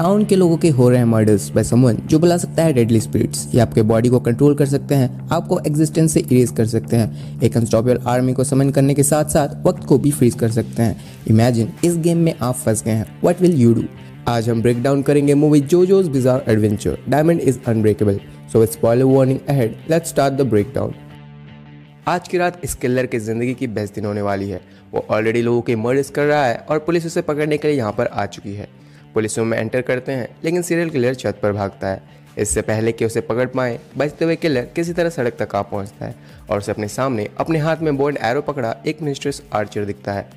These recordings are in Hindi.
टाउन के लोगों के हो रहे हैं मर्डर्स बाय समवन जो बुला सकता है डेडली स्पिरिट्स ये आपके बॉडी को कंट्रोल कर सकते हैं, आपको एग्जिस्टेंस से इरेज कर सकते हैं, एक अनस्टॉपेबल आर्मी को समन करने के साथ साथ वक्त को भी फ्रीज कर सकते हैं। इमेजिन इस गेम में आप फंस गए हैं। व्हाट विल यू डू आज हम ब्रेक डाउन करेंगे movie JoJo's bizarre adventure diamond is unbreakable so spoiler warning ahead let's start the break down आज की रात इस किलर की ज़िंदगी की बेस्ट दिन होने वाली है। वो ऑलरेडी लोगों के मर्डर्स कर रहा है और पुलिस उसे पकड़ने के लिए यहाँ पर आ चुकी है। पुलिस रूम में एंटर करते हैं, लेकिन सीरियल किलर छत पर भागता है। इससे पहले कि उसे पकड़ पाए, बचते हुए किलर किसी तरह सड़क तक आ पहुँचता है और उसे अपने सामने अपने हाथ में बोर्ड एरो पकड़ा, एक मिनिस्ट्रेस आर्चर दिखता है।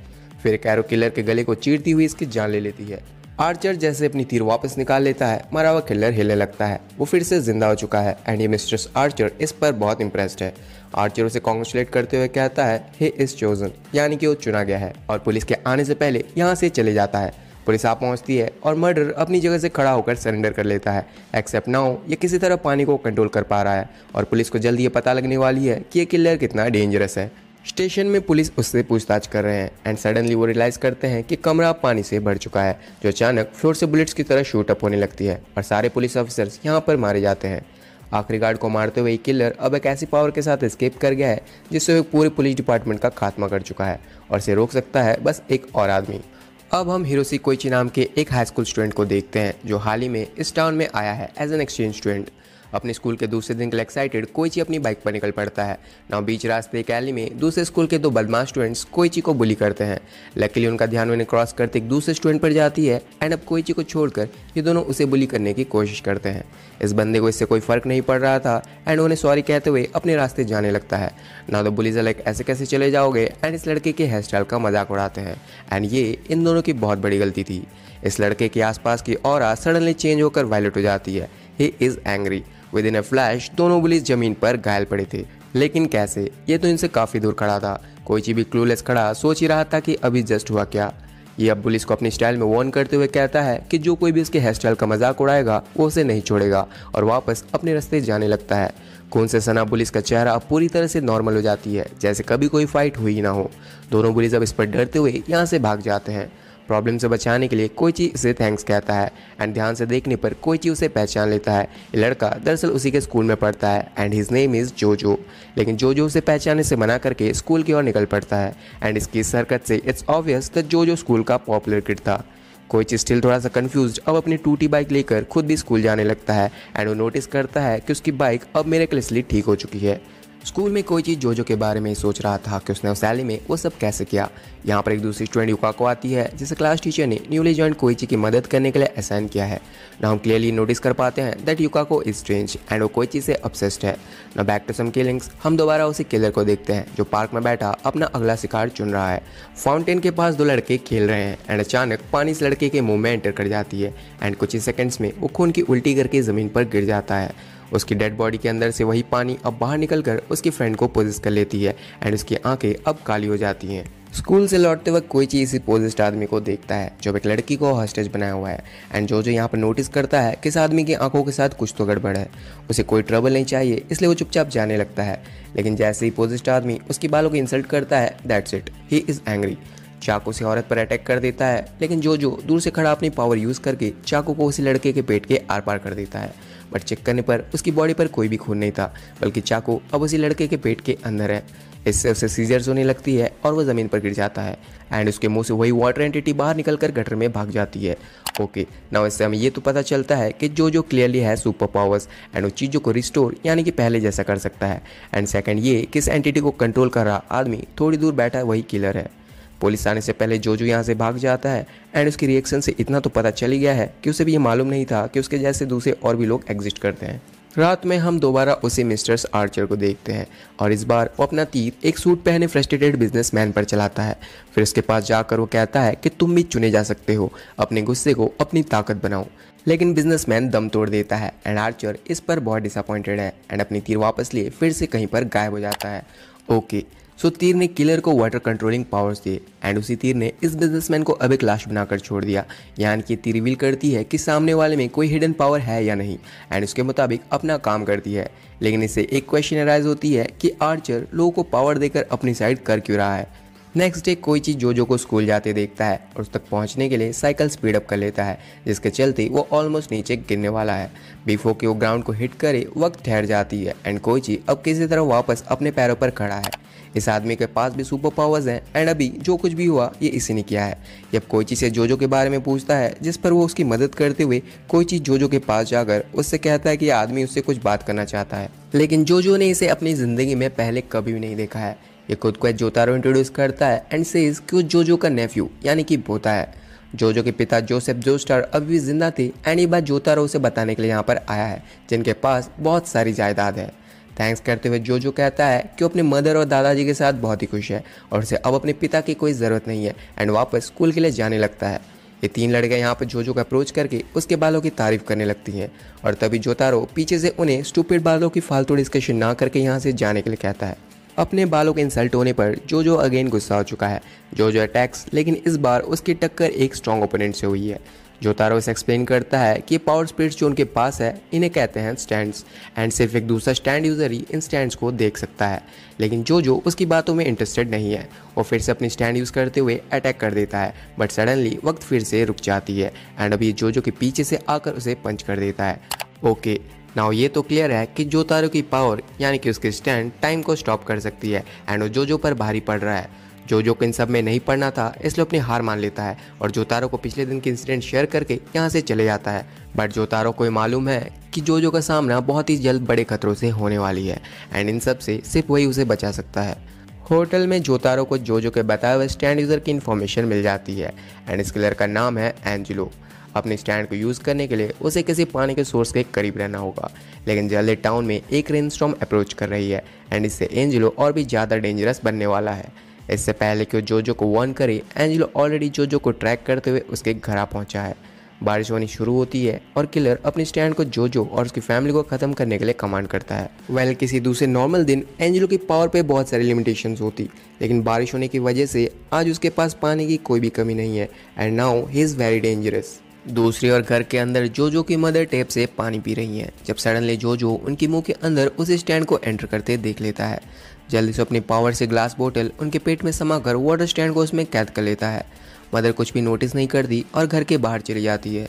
फिर एक एरो किलर के गले को चीरती हुई इसकी जान ले लेती है। आर्चर जैसे अपनी तीर वापस निकाल लेता है मरा हुआ किलर हिले लगता है। वो फिर से ज़िंदा हो चुका है एंड ये मिस्ट्रेस आर्चर इस पर बहुत इंप्रेस्ड है। आर्चर उसे कॉन्ग्रेचुलेट करते हुए कहता है हे इज़ चोजन यानी कि वो चुना गया है, और पुलिस के आने से पहले यहाँ से चले जाता है। पुलिस आ पहुँचती है और मर्डर अपनी जगह से खड़ा होकर सरेंडर कर लेता है। एक्सेप्ट ना हो ये किसी तरह पानी को कंट्रोल कर पा रहा है और पुलिस को जल्दी ये पता लगने वाली है कि ये किलर कितना डेंजरस है। स्टेशन में पुलिस उससे पूछताछ कर रहे हैं एंड सडनली वो रियलाइज़ करते हैं कि कमरा पानी से भर चुका है, जो अचानक फ्लोर से बुलेट्स की तरह शूट अप होने लगती है और सारे पुलिस ऑफिसर्स यहाँ पर मारे जाते हैं। आखिरी गार्ड को मारते हुए किलर अब एक ऐसी पावर के साथ स्केप कर गया है, जिससे वो पूरे पुलिस डिपार्टमेंट का खात्मा कर चुका है और इसे रोक सकता है बस एक और आदमी। अब हम हिरोसी कोइची नाम के एक हाई स्कूल स्टूडेंट को देखते हैं, जो हाल ही में इस टाउन में आया है एज एन एक्सचेंज स्टूडेंट अपने स्कूल के दूसरे दिन के लिए एक्साइटेड कोईची अपनी बाइक पर निकल पड़ता है। ना बीच रास्ते एक एली में, दूसरे स्कूल के दो बदमाश स्टूडेंट्स कोईची को बुली करते हैं। लकीली उनका ध्यान उन्हें क्रॉस करते एक दूसरे स्टूडेंट पर जाती है एंड अब कोईची को छोड़कर ये दोनों उसे बुली करने की कोशिश करते हैं। इस बंदे को इससे कोई फ़र्क नहीं पड़ रहा था एंड उन्हें सॉरी कहते हुए अपने रास्ते जाने लगता है। ना तो बुलीज लाइक ऐसे कैसे चले जाओगे? एंड इस लड़के के हेयर स्टाइल का मज़ाक उड़ाते हैं। एंड ये इन दोनों की बहुत बड़ी गलती थी। इस लड़के के आसपास की और सडनली चेंज होकर वायलेट हो जाती है। He is angry with in a flash दोनों पुलिस ज़मीन पर घायल पड़े थे। लेकिन कैसे? ये तो इनसे काफ़ी दूर खड़ा था। कोई चीज़ भी क्लूलेस खड़ा, सोच ही रहा था कि अभी जस्ट हुआ क्या। ये अब पुलिस को अपनी स्टाइल में वॉर्न करते हुए कहता है कि जो कोई भी इसके हेयर स्टाइल का मज़ाक उड़ाएगा, वो उसे नहीं छोड़ेगा और वापस अपने रास्ते जाने लगता है। कौन से सना पुलिस का चेहरा अब पूरी तरह से नॉर्मल हो जाती है, जैसे कभी कोई फाइट हुई ना हो। दोनों पुलिस अब इस पर डरते हुए यहाँ से भाग जाते हैं। प्रॉब्लम से बचाने के लिए कोई चीज़ उसे थैंक्स कहता है एंड ध्यान से देखने पर कोई चीज़ उसे पहचान लेता है। लड़का दरअसल उसी के स्कूल में पढ़ता है एंड हिज नेम इज़ जोजो लेकिन जोजो उसे पहचानने से मना करके स्कूल की ओर निकल पड़ता है एंड इसकी इस हरकत से it's obvious the JoJo school का पॉपुलर किड था। कोई चीज़ स्टिल थोड़ा सा कंफ्यूज अब अपनी टूटी बाइक लेकर खुद भी स्कूल जाने लगता है एंड वो नोटिस करता है कि उसकी बाइक अब मेरे क्लिसली ठीक हो चुकी है। स्कूल में कोई चीज़ जोजो के बारे में सोच रहा था कि उसने उस रैली में वो सब कैसे किया। यहाँ पर एक दूसरी स्टूडेंट युका को आती है, जिसे क्लास टीचर ने न्यूली ज्वाइन कोईची की मदद करने के लिए असाइन किया है। ना हम क्लियरली नोटिस कर पाते हैं दैट युका को इज़ स्ट्रेंज एंड वो कोईची से अपसेस्ड है। ना बैक टू सम किलिंग्स हम दोबारा उसी किलर को देखते हैं, जो पार्क में बैठा अपना अगला शिकार चुन रहा है। फाउंटेन के पास दो लड़के खेल रहे हैं एंड अचानक पानी इस लड़के के मुँह में एंटर कर जाती है एंड कुछ ही सेकेंड्स में वो खून की उल्टी करके ज़मीन पर गिर जाता है। उसकी डेड बॉडी के अंदर से वही पानी अब बाहर निकल कर उसकी फ्रेंड को पोजिस कर लेती है एंड उसकी आँखें अब काली हो जाती हैं। स्कूल से लौटते वक्त कोई चीज़ इसी पोजिस्ट आदमी को देखता है, जो एक लड़की को हॉस्टेज बनाया हुआ है एंड जो जो यहाँ पर नोटिस करता है कि इस आदमी की आँखों के साथ कुछ तो गड़बड़ है। उसे कोई ट्रबल नहीं चाहिए, इसलिए वो चुपचाप जाने लगता है। लेकिन जैसे ही पोजिस्ट आदमी उसकी बालों को इंसल्ट करता है that's it he is angry चाकू से औरत पर अटैक कर देता है, लेकिन जो जो दूर से खड़ा अपनी पावर यूज़ करके चाकू को उसी लड़के के पेट के आर पार कर देता है। बट चेक करने पर उसकी बॉडी पर कोई भी खून नहीं था, बल्कि चाकू अब उसी लड़के के पेट के अंदर है। इससे उसे सीजर्स होने लगती है और वह ज़मीन पर गिर जाता है एंड उसके मुँह से वही वाटर एंटिटी बाहर निकल कर गटर में भाग जाती है। ओके ना इससे हमें ये तो पता चलता है कि जो जो क्लियरली है सुपर पावर्स एंड उस चीज़ों को रिस्टोर यानी कि पहले जैसा कर सकता है। एंड सेकेंड ये, किस एंटिटी को कंट्रोल कर रहा आदमी, थोड़ी दूर बैठा वही किलर है। पुलिस आने से पहले जोजो यहाँ से भाग जाता है एंड उसकी रिएक्शन से इतना तो पता चल ही गया है कि उसे भी ये मालूम नहीं था कि उसके जैसे दूसरे और भी लोग एग्जिस्ट करते हैं। रात में हम दोबारा उसी मिस्टर्स आर्चर को देखते हैं और इस बार वो अपना तीर एक सूट पहने फ्रस्ट्रेटेड बिजनेसमैन पर चलाता है। फिर उसके पास जाकर वो कहता है कि तुम भी चुने जा सकते हो, अपने गुस्से को अपनी ताकत बनाओ। लेकिन बिजनेसमैन दम तोड़ देता है एंड आर्चर इस पर बहुत डिसअपॉइंटेड है एंड अपनी तीर वापस लिए फिर से कहीं पर गायब हो जाता है। ओके सो तीर ने किलर को वाटर कंट्रोलिंग पावर्स दिए एंड उसी तीर ने इस बिजनेसमैन को अब एक लाश बनाकर छोड़ दिया। यानी कि तीर रिवील करती है कि सामने वाले में कोई हिडन पावर है या नहीं एंड उसके मुताबिक अपना काम करती है। लेकिन इससे एक क्वेश्चन अराइज होती है कि आर्चर लोगों को पावर देकर अपनी साइड कर क्यों रहा है? नेक्स्ट डे कोई चीज़ जोजो को स्कूल जाते देखता है और उस तक पहुँचने के लिए साइकिल स्पीड अप कर लेता है, जिसके चलते वो ऑलमोस्ट नीचे गिरने वाला है। बिफोर कि वो ग्राउंड को हिट करे, वक्त ठहर जाती है एंड कोई चीज़ अब किसी तरह वापस अपने पैरों पर खड़ा है। इस आदमी के पास भी सुपर पावर्स हैं। एंड अभी जो कुछ भी हुआ, ये इसी ने किया है। जब कोई चीज़ से जोजो के बारे में पूछता है, जिस पर वो उसकी मदद करते हुए कोई चीज़ जोजो के पास जाकर उससे कहता है कि आदमी उससे कुछ बात करना चाहता है। लेकिन जोजो ने इसे अपनी ज़िंदगी में पहले कभी भी नहीं देखा है। ये खुद को जोतारो इंट्रोड्यूस करता है एंड सेज कि वो जोजो का नेफ्यू यानी कि बोता है। जोजो के पिता जोसेफ जोस्टर अभी भी ज़िंदा थे, एंड ये बात जोतारो उसे बताने के लिए यहाँ पर आया है, जिनके पास बहुत सारी जायदाद है। थैंक्स करते हुए जो जो कहता है कि वो अपने मदर और दादाजी के साथ बहुत ही खुश है और उसे अब अपने पिता की कोई ज़रूरत नहीं है एंड वापस स्कूल के लिए जाने लगता है। ये तीन लड़के यहाँ पर जोजो को अप्रोच करके उसके बालों की तारीफ़ करने लगती हैं और तभी जोतारो पीछे से उन्हें स्टूपिड बालों की फालतू डिस्कशन ना करके यहाँ से जाने के लिए कहता है। अपने बालों के इंसल्ट होने पर जो जो अगेन गुस्सा हो चुका है। जो जो अटैक्स लेकिन इस बार उसकी टक्कर एक स्ट्रॉन्ग ओपोनेंट से हुई है। जो तारो इसे एक्सप्लेन करता है कि पावर स्पीड्स जो उनके पास है, इन्हें कहते हैं स्टैंड्स एंड सिर्फ़ एक दूसरा स्टैंड यूज़र ही इन स्टैंड्स को देख सकता है। लेकिन जो जो उसकी बातों में इंटरेस्टेड नहीं है, वो फिर से अपनी स्टैंड यूज़ करते हुए अटैक कर देता है। बट सडनली वक्त फिर से रुक जाती है। एंड अभी जो जो के पीछे से आकर उसे पंच कर देता है। ओके नाउ ये तो क्लियर है कि जो तारों की पावर यानी कि उसके स्टैंड टाइम को स्टॉप कर सकती है। एंड वो जो जो पर भारी पड़ रहा है जो जो को इन सब में नहीं पढ़ना था, इसलिए अपनी हार मान लेता है और जो तारों को पिछले दिन के इंसिडेंट शेयर करके यहाँ से चले जाता है। बट जो तारों को मालूम है कि जो जो का सामना बहुत ही जल्द बड़े खतरों से होने वाली है एंड इन सबसे सिर्फ़ वही उसे बचा सकता है। होटल में जोतारो को जो जो के बताए हुए स्टैंड यूज़र की इन्फॉर्मेशन मिल जाती है एंड इस किलर का नाम है एंजिलो अपने स्टैंड को यूज़ करने के लिए उसे किसी पानी के सोर्स के करीब रहना होगा, लेकिन जल्दी टाउन में एक रेन अप्रोच कर रही है एंड इससे एंजिलो और भी ज़्यादा डेंजरस बनने वाला है। इससे पहले कि जोजो को वार्न करे, एंजिलो ऑलरेडी जोजो को ट्रैक करते हुए उसके घर आ पहुँचा है। बारिश होनी शुरू होती है और किलर अपने स्टैंड को जोजो और उसकी फैमिली को ख़त्म करने के लिए कमांड करता है। वेल किसी दूसरे नॉर्मल दिन, एंजिलो की पावर पे बहुत सारी लिमिटेशंस होती, लेकिन बारिश होने की वजह से आज उसके पास पानी की कोई भी कमी नहीं है and now he is very dangerous दूसरी ओर घर के अंदर जोजो की मदर टेप से पानी पी रही हैं। जब सडनली जोजो उनकी मुँह के अंदर उस स्टैंड को एंटर करते देख लेता है। जल्दी से अपनी पावर से ग्लास बोतल उनके पेट में समा कर वाटर स्टैंड को उसमें कैद कर लेता है। मदर कुछ भी नोटिस नहीं करती और घर के बाहर चली जाती है।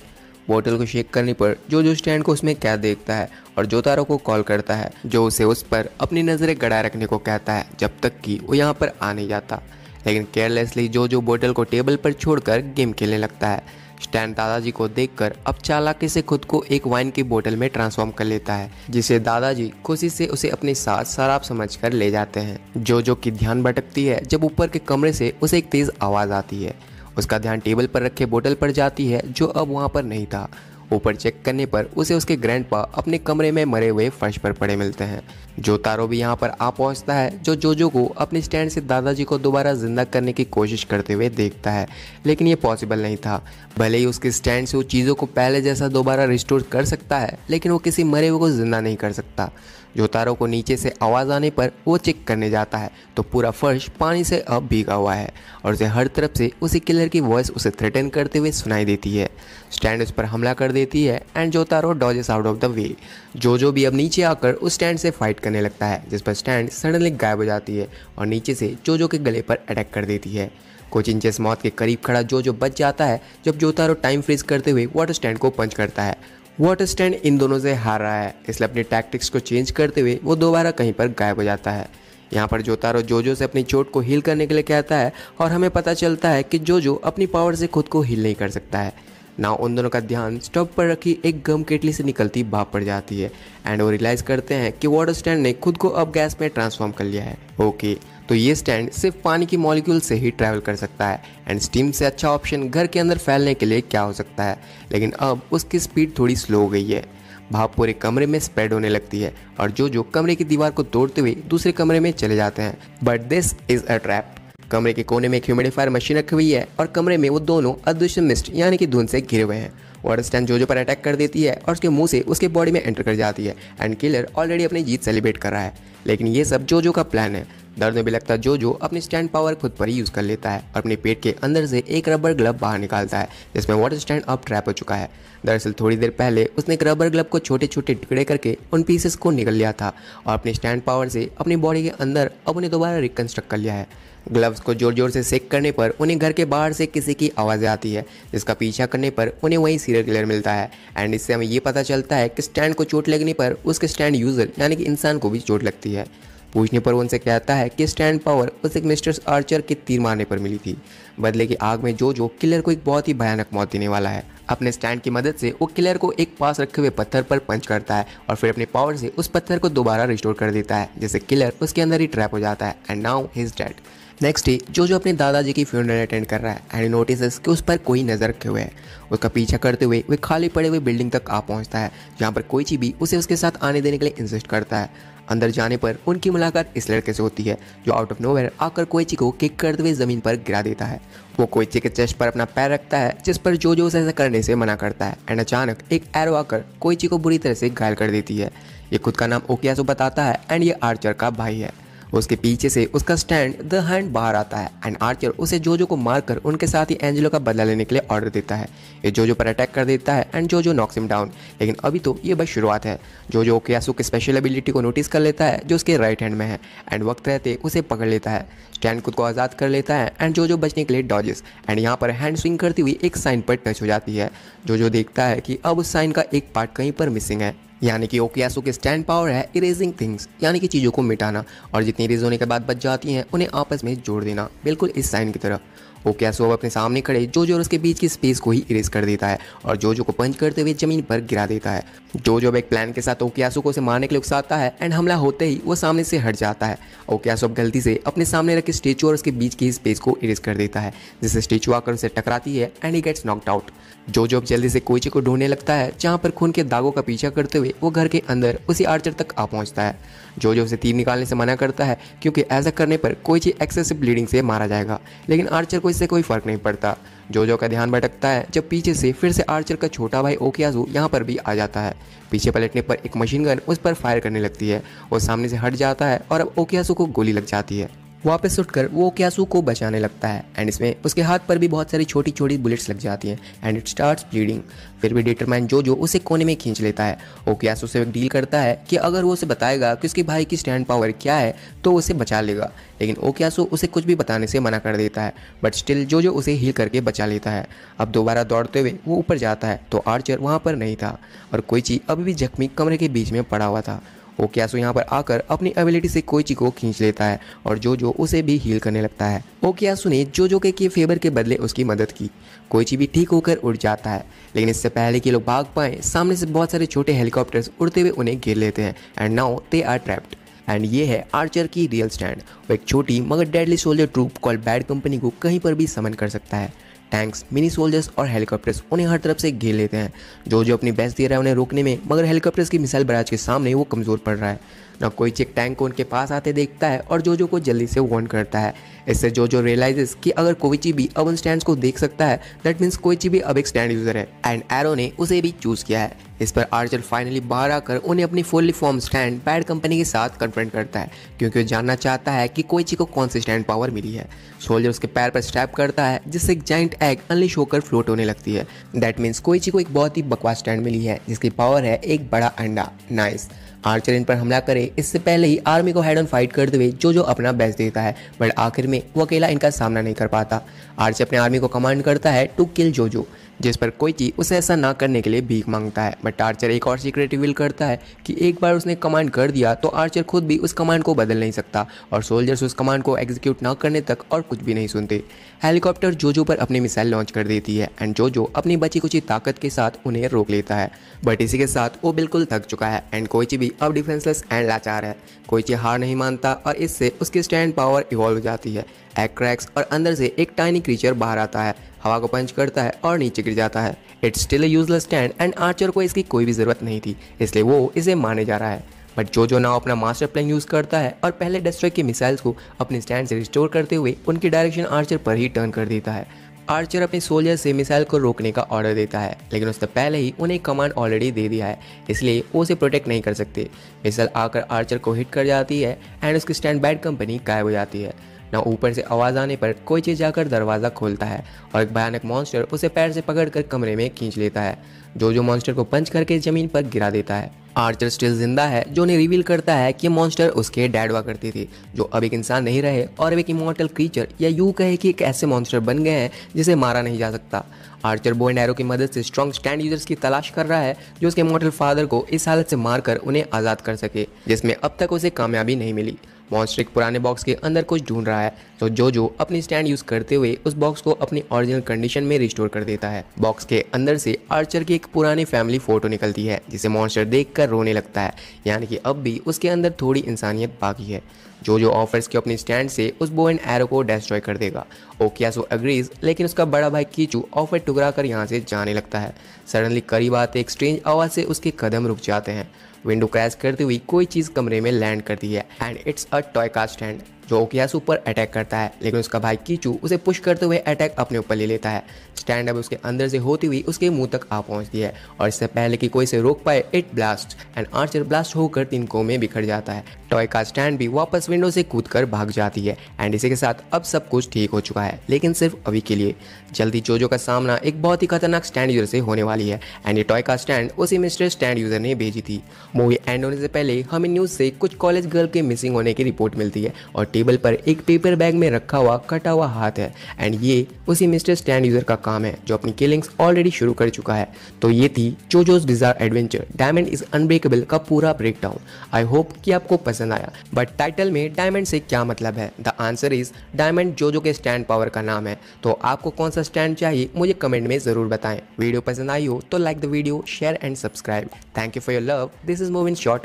बोतल को शेक करने पर जो जो स्टैंड को उसमें कैद देखता है और जोतारो को कॉल करता है, जो उसे उस पर अपनी नज़रें गड़ाए रखने को कहता है, जब तक कि वो यहाँ पर आ नहीं जाता। लेकिन केयरलेसली जो जो बोतल को टेबल पर छोड़कर गेम खेलने लगता है। स्टैन दादाजी को देखकर अब चालाकी से खुद को एक वाइन की बोतल में ट्रांसफॉर्म कर लेता है, जिसे दादाजी खुशी से उसे अपने साथ शराब समझकर ले जाते हैं। जो जो की ध्यान भटकती है, जब ऊपर के कमरे से उसे एक तेज आवाज़ आती है। उसका ध्यान टेबल पर रखे बोतल पर जाती है, जो अब वहाँ पर नहीं था। ऊपर चेक करने पर उसे उसके ग्रैंडपा अपने कमरे में मरे हुए फर्श पर पड़े मिलते हैं। जो तारो भी यहाँ पर आ पहुँचता है, जो जोजो को अपने स्टैंड से दादाजी को दोबारा ज़िंदा करने की कोशिश करते हुए देखता है, लेकिन ये पॉसिबल नहीं था। भले ही उसके स्टैंड से वो चीज़ों को पहले जैसा दोबारा रिस्टोर कर सकता है, लेकिन वो किसी मरे हुए को ज़िंदा नहीं कर सकता। जो तारों को नीचे से आवाज़ आने पर वो चेक करने जाता है तो पूरा फर्श पानी से अब भीगा हुआ है, और उसे हर तरफ़ से उसी किलर की वॉइस उसे थ्रेटन करते हुए सुनाई देती है। स्टैंड उस पर हमला कर देती है and Jotaro dodges out of the way JoJo भी अब नीचे आकर उस स्टैंड से फाइट करने लगता है, जिस पर स्टैंड सडनली गायब हो जाती है और नीचे से जो जो के गले पर अटैक कर देती है। कुछ इंचेस मौत के करीब खड़ा जो जो बच जाता है, जब जोतारो टाइम फ्रीज करते हुए वाटर स्टैंड को पंच करता है। वाटर स्टैंड इन दोनों से हार रहा है, इसलिए अपनी टैक्टिक्स को चेंज करते हुए वो दोबारा कहीं पर गायब हो जाता है। यहाँ पर जोतारो जोजो से अपनी चोट को हील करने के लिए कहता है और हमें पता चलता है कि जोजो अपनी पावर से खुद को हील नहीं कर सकता है। ना उन दोनों का ध्यान स्टोव पर रखी, एक गम केटली से निकलती, भाप पड़ जाती है। एंड वो रियलाइज़ करते हैं कि वाटर स्टैंड ने खुद को अब गैस में ट्रांसफॉर्म कर लिया है। ओके तो ये स्टैंड सिर्फ़ पानी की मॉलिक्यूल से ही ट्रैवल कर सकता है। एंड स्टीम से अच्छा ऑप्शन घर के अंदर फैलने के लिए क्या हो सकता है? लेकिन अब उसकी स्पीड थोड़ी स्लो हो गई है। भाप पूरे कमरे में स्प्रेड होने लगती है। और जो जो कमरे की दीवार को तोड़ते हुए दूसरे कमरे में चले जाते हैं। But this is a trap कमरे के कोने में एक ह्यूमिडिफायर मशीन रखी हुई है और कमरे में वो दोनों अदृश्य मिस्ट यानी कि धुंध से घिरे हुए हैं। वाटर स्टैंड जोजो पर अटैक कर देती है और उसके मुँह से उसके बॉडी में एंटर कर जाती है। एंड किलर ऑलरेडी अपनी जीत सेलिब्रेट कर रहा है। लेकिन ये सब जोजो का प्लान है दर्द में भी लगता जो जो अपनी स्टैंड पावर खुद पर ही यूज़ कर लेता है और अपने पेट के अंदर से एक रबर ग्लव बाहर निकालता है, जिसमें वाटर स्टैंड अब ट्रैप हो चुका है। दरअसल थोड़ी देर पहले उसने एक रबर ग्लव को छोटे छोटे टुकड़े करके उन पीसेस को निकल लिया था और अपने स्टैंड पावर से अपनी बॉडी के अंदर अब उन्हें दोबारा रिकन्स्ट्रक्ट कर लिया है। ग्लव्स को ज़ोर ज़ोर से सेक करने पर उन्हें घर के बाहर से किसी की आवाज़ें आती है, जिसका पीछा करने पर उन्हें वही सीरियल किलर मिलता है। एंड इससे हमें ये पता चलता है कि स्टैंड को चोट लगने पर उसके स्टैंड यूज़र यानी कि इंसान को भी चोट लगती है। पूछने पर उनसे कहता है कि स्टैंड पावर उसे मिस्टर आर्चर के तीर मारने पर मिली थी। बदले की आग में जो जो किलर को एक बहुत ही भयानक मौत देने वाला है। अपने स्टैंड की मदद से वो किलर को एक पास रखे हुए पत्थर पर पंच करता है और फिर अपने पावर से उस पत्थर को दोबारा रिस्टोर कर देता है, जिससे किलर उसके अंदर ही ट्रैप हो जाता है। And now his dead next day JoJo अपने दादाजी की फ्यूनरल अटेंड कर रहा है एंड नोटिस कि उस पर कोई नज़र रखे हुए है। उसका पीछा करते हुए वे खाली पड़े हुए बिल्डिंग तक आ पहुँचता है, जहाँ पर कोई भी उसे उसके साथ आने देने के लिए इंसिस्ट करता है। अंदर जाने पर उनकी मुलाकात इस लड़के से होती है, जो आउट ऑफ़ नोवेयर आकर कोईची को किक करते हुए ज़मीन पर गिरा देता है। वो कोईची के चेस्ट पर अपना पैर रखता है, जिस पर जो जो उसे ऐसा करने से मना करता है एंड अचानक एक एरो आकर कोईची को बुरी तरह से घायल कर देती है। ये खुद का नाम ओकियासो बताता है एंड ये आर्चर का भाई है। उसके पीछे से उसका स्टैंड द हैंड बाहर आता है। एंड आर्चर उसे जोजो को मारकर उनके साथ ही एंजेलो का बदला लेने के लिए ऑर्डर देता है। ये जोजो पर अटैक कर देता है एंड जोजो नॉक्स हिम डाउन लेकिन अभी तो ये बस शुरुआत है। जोजो ओकियासु की स्पेशल एबिलिटी को नोटिस कर लेता है, जो उसके राइट हैंड में है। एंड वक्त रहते उसे पकड़ लेता है। स्टैंड खुद को आज़ाद कर लेता है एंड जो जो बचने के लिए डॉजेस एंड यहाँ पर हैंड स्विंग करती हुई एक साइन पर टच हो जाती है। जो जो देखता है कि अब उस साइन का एक पार्ट कहीं पर मिसिंग है। यानी कि ओकियासो की स्टैंड पावर है इरेजिंग थिंग्स यानी कि चीज़ों को मिटाना और जितनी इरेज होने के बाद बच जाती हैं, उन्हें आपस में जोड़ देना, बिल्कुल इस साइन की तरह। वो क्या सो अपने सामने खड़े जो जो उसके बीच की स्पेस को ही इरेज कर देता है और जो जो को पंच करते हुए ज़मीन पर गिरा देता है। जो जो एक प्लान के साथ ओकियासो को उसे मारने के लिए उकसाता है एंड हमला होते ही वो सामने से हट जाता है। ओकियासो गलती से अपने सामने रखे स्टेचू और उसके बीच की स्पेस को इरेज कर देता है, जिससे स्टेचू आकर उसे टकराती है and he gets knocked out JoJo जल्दी से कोईची को ढूँढने लगता है, जहाँ पर खून के दागों का पीछा करते हुए वो घर के अंदर उसी आर्चर तक आ पहुँचता है। जो जो उसे तीर निकालने से मना करता है, क्योंकि ऐसा करने पर कोई चीज़ एक्सेसिव ब्लीडिंग से मारा जाएगा। लेकिन आर्चर को इससे कोई फ़र्क नहीं पड़ता। जोजो का ध्यान भटकता है, जब पीछे से फिर से आर्चर का छोटा भाई ओकियाजू यहाँ पर भी आ जाता है। पीछे पलटने पर एक मशीन गन उस पर फायर करने लगती है, वो सामने से हट जाता है और अब ओकियाजू को गोली लग जाती है। वापस उठकर वो क्यासू को बचाने लगता है। एंड इसमें उसके हाथ पर भी बहुत सारी छोटी छोटी बुलेट्स लग जाती हैं। एंड इट स्टार्ट्स ब्लीडिंग फिर भी डिटरमाइन जो जो उसे कोने में खींच लेता है। वो क्यासू से डील करता है कि अगर वो उसे बताएगा कि उसके भाई की स्टैंड पावर क्या है तो उसे बचा लेगा। लेकिन ओ क्यासू उसे कुछ भी बताने से मना कर देता है। बट स्टिल जो जो उसे हील करके बचा लेता है। अब दोबारा दौड़ते हुए वो ऊपर जाता है। तो आर्चर वहाँ पर नहीं था। और कोई चीज़ अभी भी जख्मी कमरे के बीच में पड़ा हुआ था। ओकियासो यहाँ पर आकर अपनी एबिलिटी से कोईची को खींच लेता है और जो जो उसे भी हील करने लगता है। ओकियासु ने जो जो के फेवर के बदले उसकी मदद की। कोईची भी ठीक होकर उड़ जाता है। लेकिन इससे पहले कि लोग भाग पाए, सामने से बहुत सारे छोटे हेलीकॉप्टर्स उड़ते हुए उन्हें घेर लेते हैं। And now they are trapped and ये है आर्चर की रियल स्टैंड वो एक छोटी मगर deadly soldier troop call bad company को कहीं पर भी समन कर सकता है। टैंक्स मिनी सोल्जर्स और हेलीकॉप्टर्स उन्हें हर तरफ़ से घेर लेते हैं। जो जो अपनी बेस्ट दे रहा है उन्हें रोकने में, मगर हेलीकॉप्टर्स की मिसाइल बराज के सामने वो कमज़ोर पड़ रहा है। ना कोई चेक टैंक को उनके पास आते देखता है और जो जो को जल्दी से वार्न करता है। इससे जो जो रियलाइजेस कि अगर कोविची भी अब उन स्टैंड को देख सकता है दैट मीन्स कोविची भी अब एक स्टैंड यूज़र है। एंड एरो ने उसे भी चूज़ किया है। इस पर आर्चर फाइनली बाहर आकर उन्हें अपनी fully form stand bad company के साथ कन्फ्रंट करता है, क्योंकि वो जानना चाहता है कि कोईची को कौन सी स्टैंड पावर मिली है। सोल्जर उसके पैर पर स्टैप करता है, जिससे एक जाइंट एग अनलिश होकर फ्लोट होने लगती है। दैट मीन्स कोईची को एक बहुत ही बकवास स्टैंड मिली है, जिसकी पावर है एक बड़ा अंडा। नाइस आर्चर इन पर हमला करे। इससे पहले ही आर्मी को हेड ऑन फाइट करते हुए जो जो अपना बेस्ट देता है, बट आखिर में वो अकेला इनका सामना नहीं कर पाता। आर्चर अपने आर्मी को कमांड करता है टू किल जोजो जिस पर कोई चीज़ उसे ऐसा ना करने के लिए भीख माँगता है। बट आर्चर एक और सीक्रेट रिवील करता है कि एक बार उसने कमांड कर दिया तो आर्चर खुद भी उस कमांड को बदल नहीं सकता और सोल्जर्स उस कमांड को एग्जीक्यूट ना करने तक और कुछ भी नहीं सुनते। हेलीकॉप्टर जोजो पर अपनी मिसाइल लॉन्च कर देती है एंड जोजो अपनी बची कुछ ताकत के साथ उन्हें रोक लेता है। बट इसी के साथ वो बिल्कुल थक चुका है एंड कोईची भी अब डिफेंसलेस एंड लाचार है। कोईची हार नहीं मानता और इससे उसकी स्टैंड पावर इवॉल्व हो जाती है। एग क्रैक्स और अंदर से एक टाइनी क्रीचर बाहर आता है। हवा को पंच करता है और नीचे गिर जाता है। It's still useless stand and Archer को इसकी कोई भी ज़रूरत नहीं थी, इसलिए वो इसे माने जा रहा है। बट जो जो नाव अपना मास्टर प्लान यूज़ करता है और पहले डेस्ट्रॉय के मिसाइल्स को अपने स्टैंड से रिस्टोर करते हुए उनकी डायरेक्शन आर्चर पर ही टर्न कर देता है। आर्चर अपने सोल्जर से मिसाइल को रोकने का ऑर्डर देता है, लेकिन उससे पहले ही उन्हें कमांड ऑलरेडी दे दिया है, इसलिए वो उसे प्रोटेक्ट नहीं कर सकते। मिसाइल आकर आर्चर को हिट कर जाती है एंड उसकी स्टैंड बैड कंपनी गायब हो जाती है। ना ऊपर से आवाज़ आने पर कोई चीज़ जाकर दरवाज़ा खोलता है और एक भयानक मॉन्स्टर उसे पैर से पकड़कर कमरे में खींच लेता है। जो जो मॉन्स्टर को पंच करके ज़मीन पर गिरा देता है। आर्चर स्टिल ज़िंदा है, जो उन्हें रिवील करता है कि मॉन्स्टर उसके डैड हुआ करती थी, जो अब एक इंसान नहीं रहे और अब एक इमोर्टल क्रीचर या यूँ कहे कि एक ऐसे मॉन्स्टर बन गए हैं जिसे मारा नहीं जा सकता। आर्चर बो एंड एरो की मदद से स्ट्रॉन्ग स्टैंड यूज़र्स की तलाश कर रहा है, जो उसके मॉडल फादर को इस हालत से मारकर उन्हें आज़ाद कर सके, जिसमें अब तक उसे कामयाबी नहीं मिली। मॉन्स्टर एक पुराने बॉक्स के अंदर कुछ ढूंढ रहा है। तो जो जो अपनी स्टैंड यूज़ करते हुए उस बॉक्स को अपनी ओरिजिनल कंडीशन में रिस्टोर कर देता है। बॉक्स के अंदर से आर्चर की एक पुरानी फैमिली फ़ोटो निकलती है, जिसे मॉन्स्टर देखकर रोने लगता है। यानी कि अब भी उसके अंदर थोड़ी इंसानियत बाकी है। जो जो ऑफर्स के अपनी स्टैंड से उस बो एंड एरो को डिस्ट्रॉय कर देगा। ओकियासो अग्रीज लेकिन उसका बड़ा भाई कीचू ऑफ़र टुकरा कर यहाँ से जाने लगता है। सडनली करीब आते एक स्ट्रेंज आवाज़ से उसके कदम रुक जाते हैं। विंडो क्रैश करते हुई कोई चीज़ कमरे में लैंड करती है। एंड इट्स अ टॉय का स्टैंड जो ओकियासु पर अटैक करता है, लेकिन उसका भाई कीचू उसे पुश करते हुए अटैक अपने ऊपर ले लेता है। स्टैंड अब उसके अंदर से होती हुई उसके मुँह तक आ पहुँचती है और इससे पहले कि कोई से रोक पाए it blast and Archer blast होकर तिनकों में बिखर जाता है। टॉय का स्टैंड भी वापस विंडो से कूद कर भाग जाती है एंड इसी के साथ अब सब कुछ ठीक हो चुका है, लेकिन सिर्फ़ अभी के लिए। जल्दी जोजो का सामना एक बहुत ही खतरनाक स्टैंड यूज़र से होने वाली है एंड ये टॉय का स्टैंड उसी मिस्टर स्टैंड यूज़र ने भेजी थी। मूवी एंड होने से पहले हमें न्यूज़ से कुछ कॉलेज गर्ल के मिसिंग होने की रिपोर्ट मिलती है और टेबल पर एक पेपर बैग में रखा हुआ, कटा हुआ हाथ है। एंड ये उसी मिस्टर स्टैंड यूज़र का काम है, जो अपनी किलिंग्स ऑलरेडी शुरू कर चुका है। तो ये थी JoJo's bizarre adventure diamond is unbreakable का पूरा ब्रेक डाउन आई होप कि आपको पसंद आया। बट टाइटल में डायमंड से क्या मतलब है? द आंसर इज़ डायमंड जोजो के स्टैंड पावर का नाम है। तो आपको कौन सा स्टैंड चाहिए, मुझे कमेंट में ज़रूर बताएँ। वीडियो पसंद आई हो तो like the video share and subscribe thank you for your love this is move in short